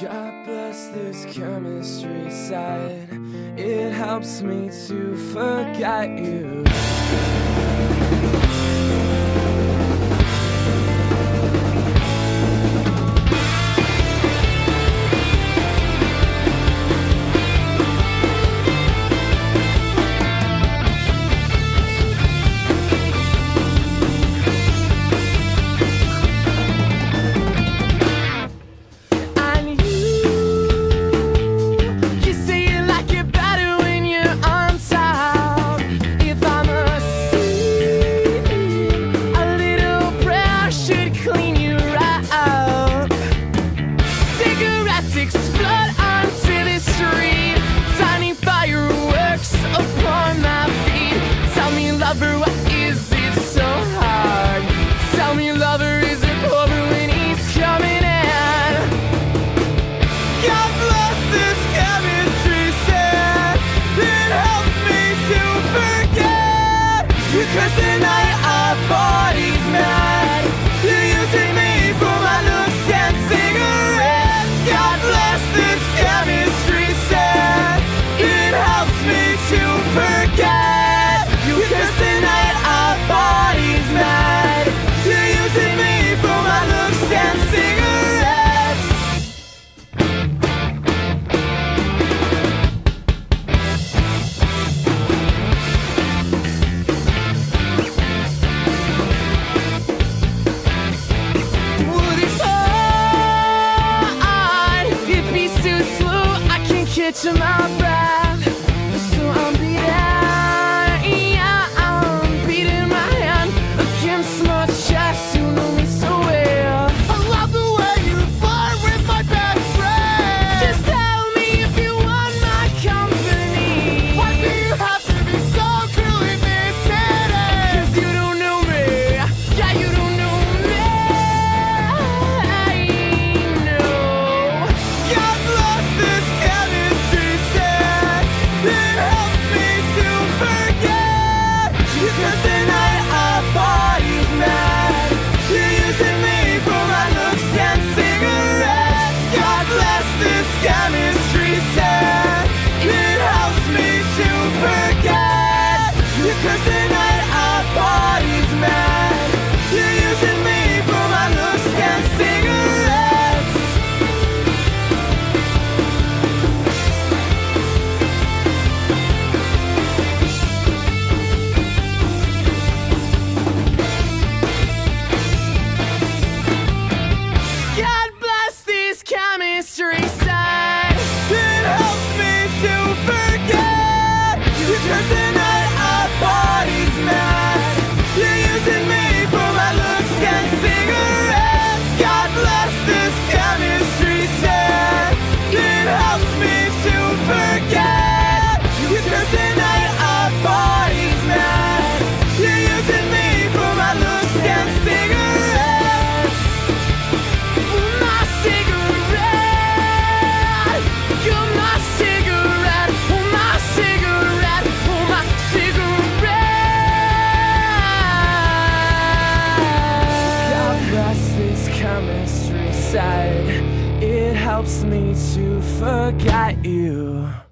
God bless this chemistry set. It helps me to forget you. Cause picture my back. It helps me to forget you.